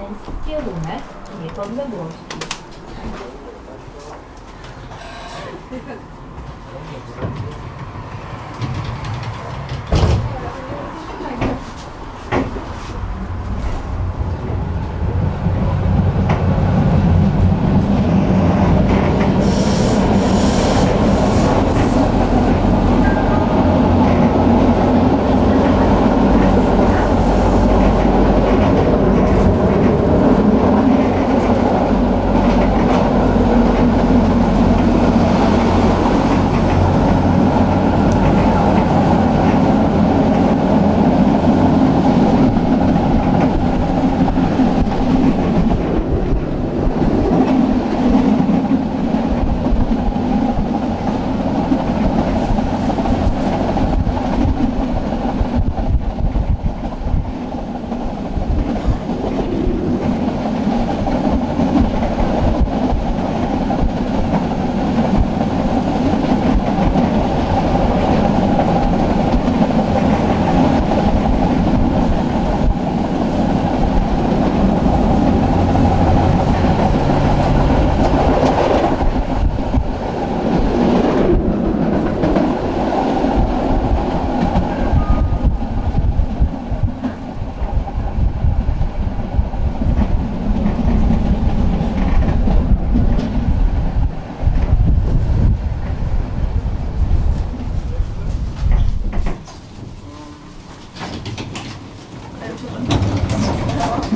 는 숙제 보면 이게 건강 보험식이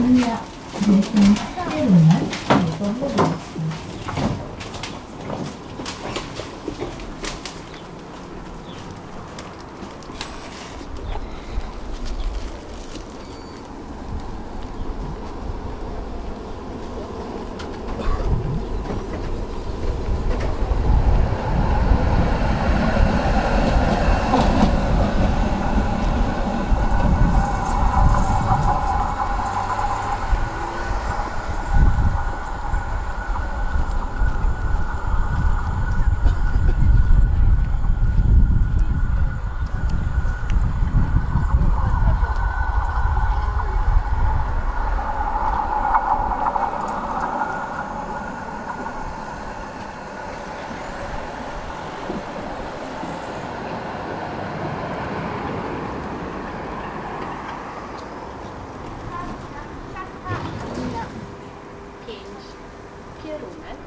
Yeah. Mm -hmm. Mm -hmm. Romance